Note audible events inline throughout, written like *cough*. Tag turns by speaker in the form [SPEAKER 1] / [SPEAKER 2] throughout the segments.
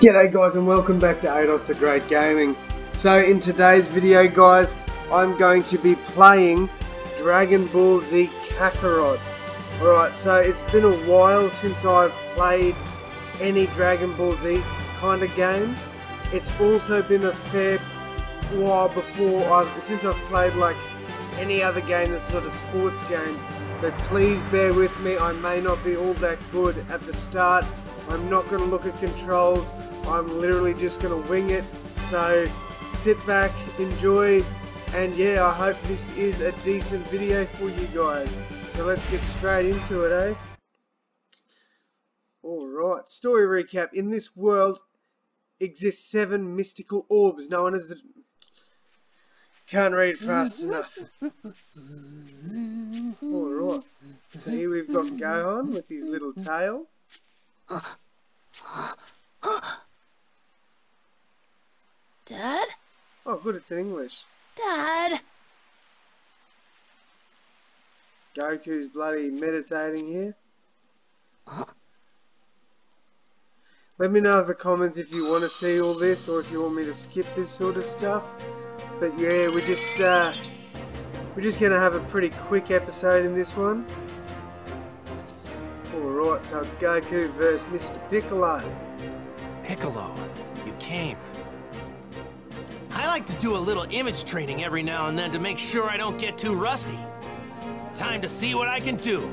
[SPEAKER 1] G'day guys and welcome back to Ados the Great Gaming. So in today's video guys, I'm going to be playing Dragon Ball Z Kakarot. Alright, so it's been a while since I've played any Dragon Ball Z kind of game. It's also been a fair while before I've, since I've played like any other game that's not a sports game. So please bear with me, I may not be all that good at the start. I'm not going to look at controls, I'm literally just going to wing it. So sit back, enjoy, and yeah, I hope this is a decent video for you guys. So let's get straight into it, eh? Alright, story recap. In this world exist seven mystical orbs known as the... Can't read fast enough. Alright, so here we've got Gohan with his little tail.
[SPEAKER 2] Dad?
[SPEAKER 1] Oh good, it's in English.
[SPEAKER 2] Dad?
[SPEAKER 1] Goku's bloody meditating here. Let me know in the comments if you want to see all this or if you want me to skip this sort of stuff. But yeah, we're just uh, we're just gonna have a pretty quick episode in this one. Alright, so it's Goku versus Mr. Piccolo.
[SPEAKER 3] Piccolo, you came. I like to do a little image training every now and then to make sure I don't get too rusty. Time to see what I can do.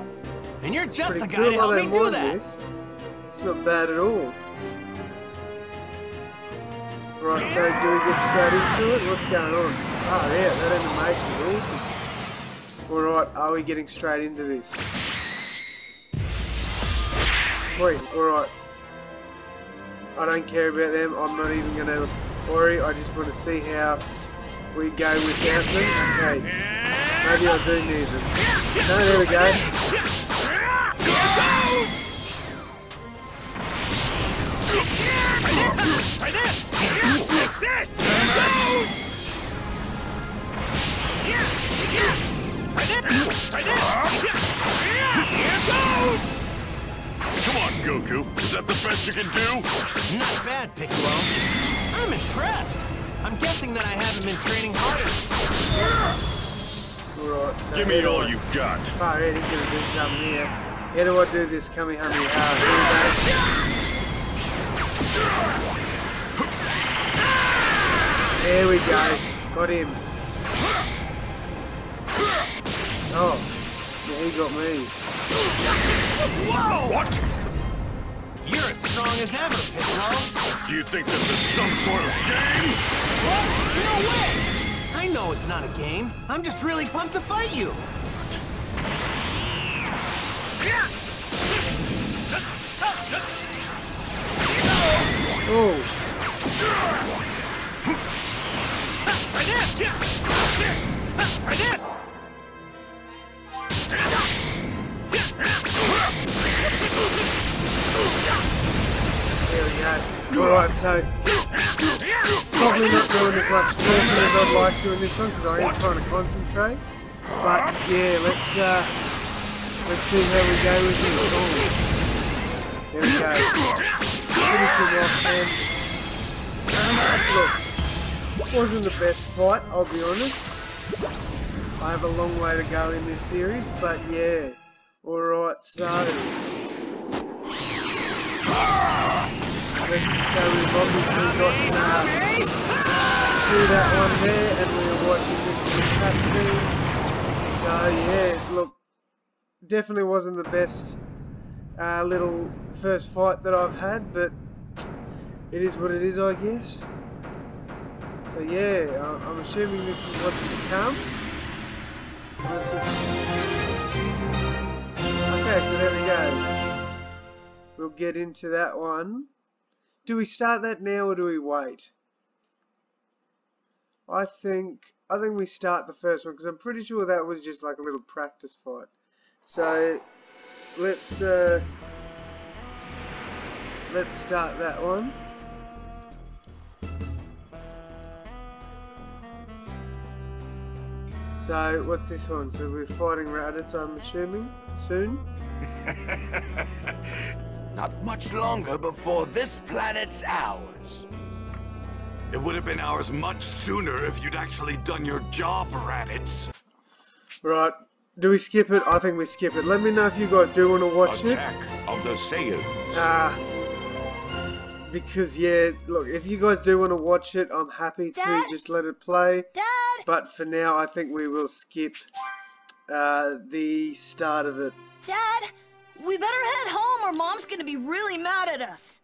[SPEAKER 3] And you're just the guy to help me do that.
[SPEAKER 1] This. It's not bad at all. Right, so do we get straight into it? What's going on? Oh yeah, that animation is awesome. Alright, are we getting straight into this? Sweet, alright. I don't care about them, I'm not even gonna worry, I just want to see how we go without them. Okay, maybe I do need them. No, there we go.
[SPEAKER 3] Try this! Like this! Try this! Try this! Here goes!
[SPEAKER 4] Come on, Goku. Is that the best you can do?
[SPEAKER 3] Not bad, Piccolo. I'm impressed. I'm guessing that I haven't been training harder.
[SPEAKER 4] Give me all
[SPEAKER 1] I-
[SPEAKER 4] you got.
[SPEAKER 1] Alright, he's gonna do something here. How do I do this Kamehameha? Here we ah, go. There we go. Got him. Oh. Yeah, he got me.
[SPEAKER 3] Whoa!
[SPEAKER 4] What?
[SPEAKER 3] You're as strong as ever, Piccolo.
[SPEAKER 4] Do you think this is some sort of game?
[SPEAKER 3] What? No way! I know it's not a game. I'm just really pumped to fight you.
[SPEAKER 1] Oh. Alright, so probably not doing as much talking as I'd like to in this one because I am trying to concentrate. But yeah, let's uh let's see how we go with this. There we go. Finish him off and look, wasn't the best fight, I'll be honest. I have a long way to go in this series, but yeah. Alright, so Let's go we've got uh, through that one there and we were watching this in cutscene. So yeah, look, definitely wasn't the best uh, little first fight that I've had, but it is what it is I guess. So yeah, I'm assuming this is what's to come. What's? Okay, so there we go. We'll get into that one. Do we start that now or do we wait? I think I think we start the first one because I'm pretty sure that was just like a little practice fight. So let's uh, let's start that one. So what's this one? So we're fighting rabbits, I'm assuming soon. *laughs*
[SPEAKER 4] Not much longer before this planet's ours. It would have been ours much sooner if you'd actually done your job, Raditz.
[SPEAKER 1] Right. Do we skip it? I think we skip it. Let me know if you guys do want to watch it.
[SPEAKER 4] Attack of the Saiyans.
[SPEAKER 1] Ah. Because yeah, look, if you guys do want to watch it, I'm happy to
[SPEAKER 2] Dad?
[SPEAKER 1] just let it play.
[SPEAKER 2] Dad!
[SPEAKER 1] But for now, I think we will skip uh, the start of it.
[SPEAKER 2] Dad! We better head home or Mom's gonna be really mad at us.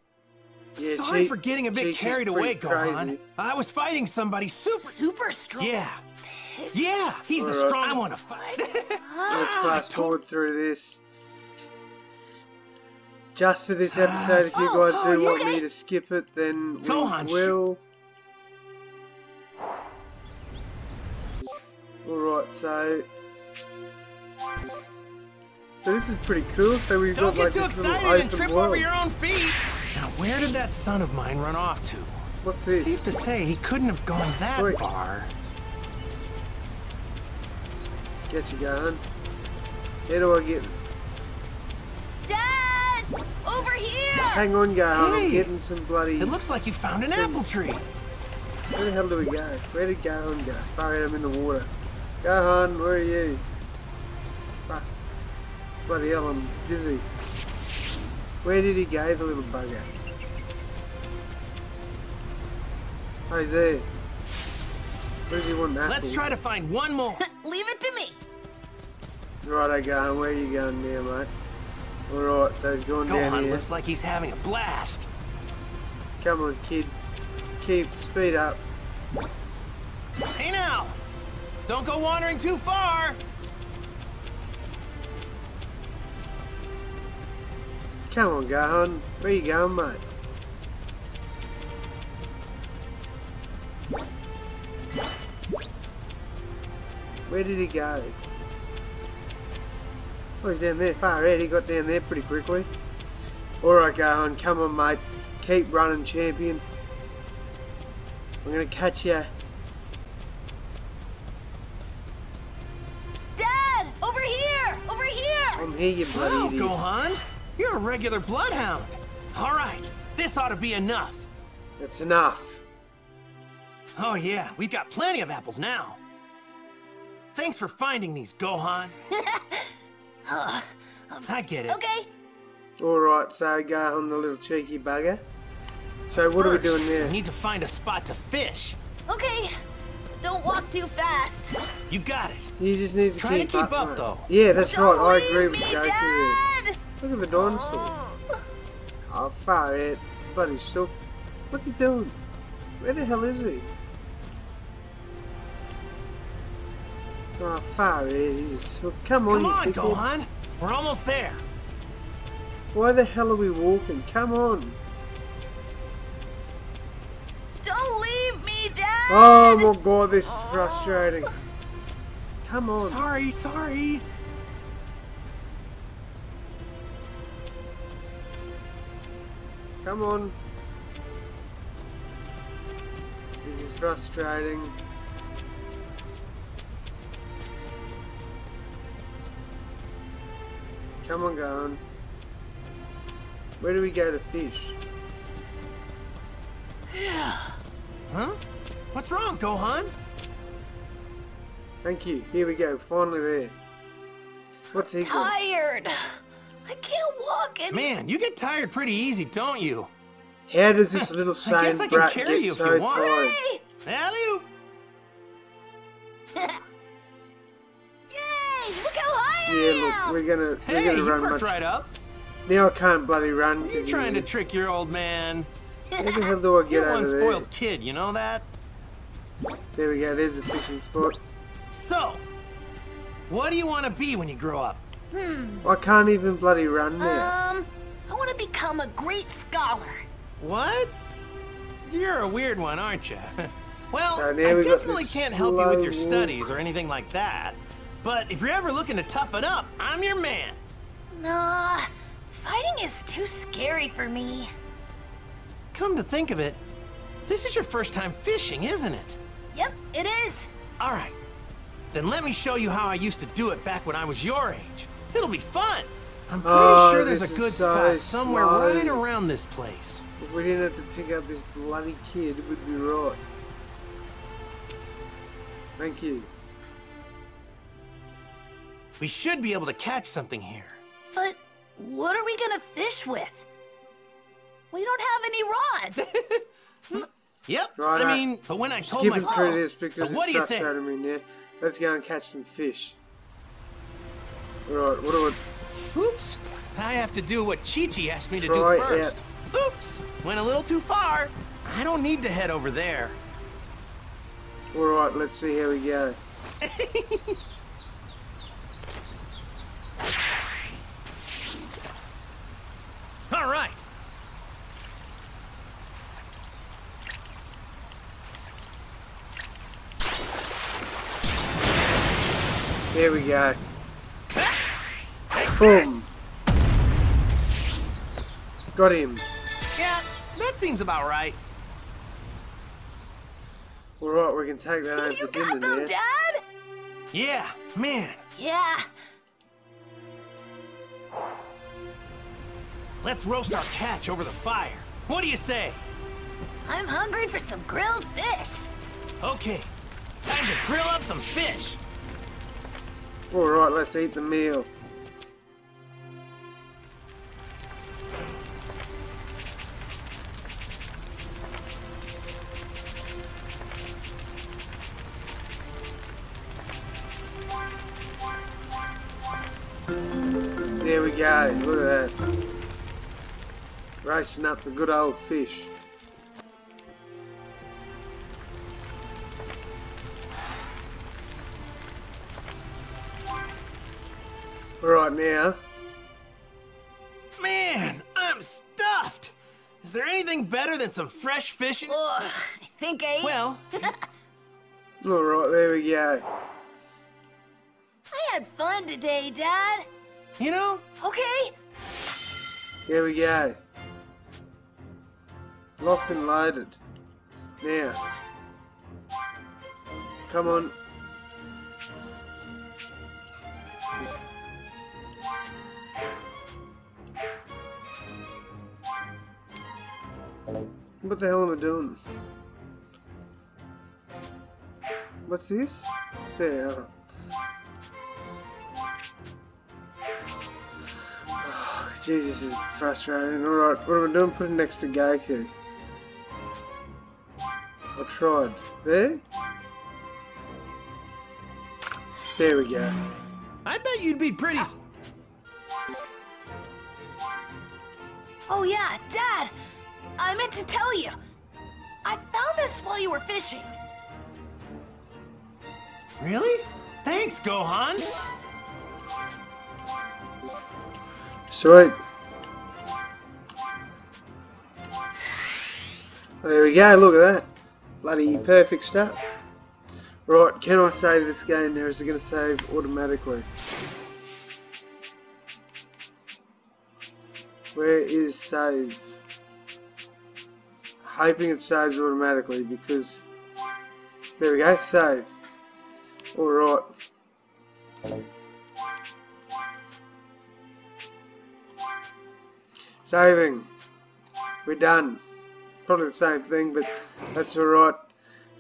[SPEAKER 1] Yeah,
[SPEAKER 3] Sorry
[SPEAKER 1] Cheech-
[SPEAKER 3] for getting a bit carried away,
[SPEAKER 1] pretty crazy.
[SPEAKER 3] Gohan. I was fighting somebody super.
[SPEAKER 2] Super strong.
[SPEAKER 3] Yeah. Yeah, he's the
[SPEAKER 1] Alright.
[SPEAKER 3] strong. I want to fight. *laughs*
[SPEAKER 1] Let's
[SPEAKER 2] Ah,
[SPEAKER 1] fast forward through this. Just for this episode, if you uh,
[SPEAKER 2] Oh,
[SPEAKER 1] guys
[SPEAKER 2] oh,
[SPEAKER 1] do want me to skip it, then we will. Alright, so... So this is pretty cool. So we've
[SPEAKER 3] Don't
[SPEAKER 1] got like
[SPEAKER 3] get too
[SPEAKER 1] this little
[SPEAKER 3] excited and
[SPEAKER 1] open
[SPEAKER 3] trip
[SPEAKER 1] world.
[SPEAKER 3] over your own feet. Now, where did that son of mine run off to?
[SPEAKER 1] What's this?
[SPEAKER 3] Safe to say, he couldn't have gone that
[SPEAKER 1] Wait.
[SPEAKER 3] far.
[SPEAKER 1] Get you going. How do I get...
[SPEAKER 2] Dad! Over here!
[SPEAKER 1] Hang on, Gohan. I'm getting some bloody...
[SPEAKER 3] It looks like you found an apple tree.
[SPEAKER 1] Where the hell do we go? Where did Gohan go? Far out, I'm in the water. Gohan, where are you? Fuck. Bloody hell, I'm dizzy. Where did he go, the little bugger? Oh, he's there. Where does he want that
[SPEAKER 3] Let's
[SPEAKER 1] for?
[SPEAKER 3] try to find one more. *laughs*
[SPEAKER 2] Leave it to me.
[SPEAKER 1] Righto, Gohan, where are you going now, mate? Alright, so he's going down here.
[SPEAKER 3] looks like he's having a blast.
[SPEAKER 1] Come on, kid. Keep, speed up.
[SPEAKER 3] Hey now! Don't go wandering too far!
[SPEAKER 1] Come on, Gohan. Where you going, mate? Where did he go? Oh, he's down there. Far out. He got down there pretty quickly. Alright, Gohan. Come on, mate. Keep running, champion. I'm gonna catch you.
[SPEAKER 2] Dad! Over here! Over here!
[SPEAKER 1] I'm here, you bloody
[SPEAKER 3] Wow,
[SPEAKER 1] idiot.
[SPEAKER 3] Gohan! You're a regular bloodhound. All right, this ought to be enough.
[SPEAKER 1] That's enough.
[SPEAKER 3] Oh yeah, we've got plenty of apples now. Thanks for finding these, Gohan. *laughs* I get it.
[SPEAKER 2] Okay.
[SPEAKER 1] Alright, so go on the little cheeky bugger. So what are we doing now?
[SPEAKER 3] We need to find a spot to fish.
[SPEAKER 2] Okay. Don't walk too fast.
[SPEAKER 3] You got it.
[SPEAKER 1] You just need to
[SPEAKER 3] Try to
[SPEAKER 1] keep,
[SPEAKER 3] keep up,
[SPEAKER 1] mate.
[SPEAKER 3] though.
[SPEAKER 1] Yeah, that's
[SPEAKER 2] Don't
[SPEAKER 1] right. I agree with
[SPEAKER 2] me,
[SPEAKER 1] Goku there. Look at the dinosaur.
[SPEAKER 2] Oh.
[SPEAKER 1] Oh, far out. Bloody shook. What's he doing? Where the hell is he? Oh, far out. He's shook. Come on,
[SPEAKER 3] Come on,
[SPEAKER 1] dickhead.
[SPEAKER 3] Gohan. We're almost there.
[SPEAKER 1] Why the hell are we walking? Come on.
[SPEAKER 2] Don't leave me, Dad!
[SPEAKER 1] Oh my god, this is frustrating. Come on.
[SPEAKER 3] Sorry, sorry.
[SPEAKER 1] Come on. This is frustrating. Come on, Gohan. Where do we go to fish? Yeah.
[SPEAKER 3] Huh? What's wrong, Gohan?
[SPEAKER 1] Thank you. Here we go. Finally there. What's he got?
[SPEAKER 2] Tired. I can't walk anymore.
[SPEAKER 3] Man, you get tired pretty easy, don't you?
[SPEAKER 1] How does this little
[SPEAKER 3] I guess
[SPEAKER 1] sane
[SPEAKER 3] I can
[SPEAKER 1] brat
[SPEAKER 3] carry
[SPEAKER 1] get
[SPEAKER 3] you if
[SPEAKER 1] so
[SPEAKER 3] you want.
[SPEAKER 1] tired?
[SPEAKER 2] Hey!
[SPEAKER 3] Alley-oop.
[SPEAKER 1] Yeah, look, we're gonna we're
[SPEAKER 3] Hey,
[SPEAKER 1] gonna
[SPEAKER 3] you
[SPEAKER 1] run
[SPEAKER 3] perked
[SPEAKER 1] much.
[SPEAKER 3] right up.
[SPEAKER 1] Now I can't bloody run
[SPEAKER 3] You're
[SPEAKER 1] because
[SPEAKER 3] trying to trick your old man.
[SPEAKER 1] How the hell do I get
[SPEAKER 3] You're one
[SPEAKER 1] over there?
[SPEAKER 3] spoiled kid, you know that?
[SPEAKER 1] There we go. There's the fishing spot.
[SPEAKER 3] So, what do you want to be when you grow up? Hmm.
[SPEAKER 1] I can't even bloody run now.
[SPEAKER 2] Um, I want to become a great scholar.
[SPEAKER 3] What? You're a weird one, aren't you? *laughs* well,
[SPEAKER 1] So
[SPEAKER 3] I
[SPEAKER 1] we
[SPEAKER 3] definitely can't help you with your
[SPEAKER 1] walk.
[SPEAKER 3] studies or anything like that. But if you're ever looking to toughen up, I'm your man.
[SPEAKER 2] Nah, fighting is too scary for me.
[SPEAKER 3] Come to think of it, this is your first time fishing, isn't it?
[SPEAKER 2] Yep, it is.
[SPEAKER 3] All right. Then let me show you how I used to do it back when I was your age. It'll be fun. I'm pretty
[SPEAKER 1] Oh,
[SPEAKER 3] sure there's a good
[SPEAKER 1] so
[SPEAKER 3] spot somewhere
[SPEAKER 1] slow.
[SPEAKER 3] right around this place.
[SPEAKER 1] If we didn't have to pick up this bloody kid, it would be right. Thank you.
[SPEAKER 3] We should be able to catch something here.
[SPEAKER 2] But what are we gonna fish with? We don't have any rods. *laughs*
[SPEAKER 3] Yep.
[SPEAKER 1] Right,
[SPEAKER 3] I mean, but when I told my
[SPEAKER 1] Skipping through this because
[SPEAKER 3] so what do you
[SPEAKER 1] it's
[SPEAKER 3] say?
[SPEAKER 1] frustrating me now. Let's go and catch some fish. Right, what do I...
[SPEAKER 3] Oops. I have to do what Chi-Chi asked me to
[SPEAKER 1] Try
[SPEAKER 3] do first. Oops. Went a little too far. I don't need to head over there.
[SPEAKER 1] Alright, let's see how we go. *laughs*
[SPEAKER 3] All right.
[SPEAKER 1] There we go. Boom. Got him.
[SPEAKER 3] Yeah, that seems about right.
[SPEAKER 1] Alright, we can take that home
[SPEAKER 2] you
[SPEAKER 1] for dinner
[SPEAKER 2] got them,
[SPEAKER 1] now.
[SPEAKER 2] Dad?
[SPEAKER 3] Yeah, man.
[SPEAKER 2] Yeah.
[SPEAKER 3] Let's roast our catch over the fire. What do you say?
[SPEAKER 2] I'm hungry for some grilled fish.
[SPEAKER 3] Okay, time to grill up some fish.
[SPEAKER 1] Alright, let's eat the meal. There we go, look at that. Roasting up the good old fish. Right now,
[SPEAKER 3] Man, I'm stuffed. Is there anything better than some fresh fishing?
[SPEAKER 2] Ugh, I think I ate.
[SPEAKER 3] Well, *laughs*
[SPEAKER 1] alright, there we go.
[SPEAKER 2] I had fun today, Dad.
[SPEAKER 3] you know,
[SPEAKER 2] Okay?
[SPEAKER 1] Here we go. Locked and loaded. Now. Come on. What the hell am I doing? What's this? There. Oh, Jesus is frustrating. Alright, what am I doing? Putting next to Goku. I tried. There? There we go.
[SPEAKER 3] I bet you'd be pretty.
[SPEAKER 2] Oh, yeah, Dad. I meant to tell you. I found this while you were fishing.
[SPEAKER 3] Really? Thanks, Gohan.
[SPEAKER 1] Sweet. There we go, look at that. Bloody perfect start. Right, can I save this game now? Is it going to save automatically? Where is save? Hoping it saves automatically because... There we go, save. Alright. Saving. We're done. Probably the same thing, but that's alright.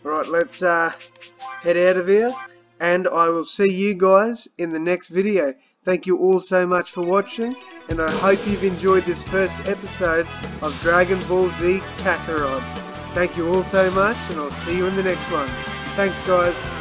[SPEAKER 1] Alright, let's uh, head out of here. And I will see you guys in the next video. Thank you all so much for watching. And I hope you've enjoyed this first episode of Dragon Ball Z Kakarot. Thank you all so much, and I'll see you in the next one. Thanks, guys.